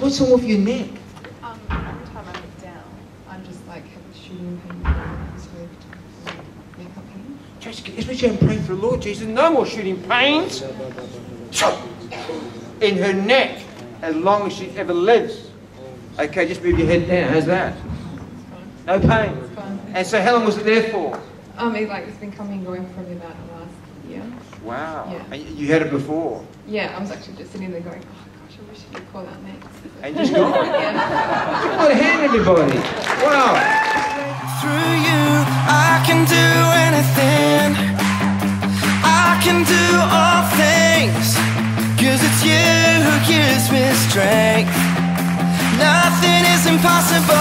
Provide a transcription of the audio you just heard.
What's wrong with your neck? Um, every time I look down, I'm just like have a shooting pain makeup pain. Just get especially and pray for the Lord Jesus. No more shooting pains. In her neck, as long as she ever lives. Okay, just move your head down. How's that? No pain. And so how long was it there for? Um, it, like it's been coming and going for probably about the last year. Wow. Yeah. And you had it before. Yeah, I was actually just sitting there going, oh gosh, I wish I could call that next. And just yeah. Give a hand, everybody. Wow. Through you, I can do anything. I can do all things. Cause it's you who gives me strength. Nothing is impossible.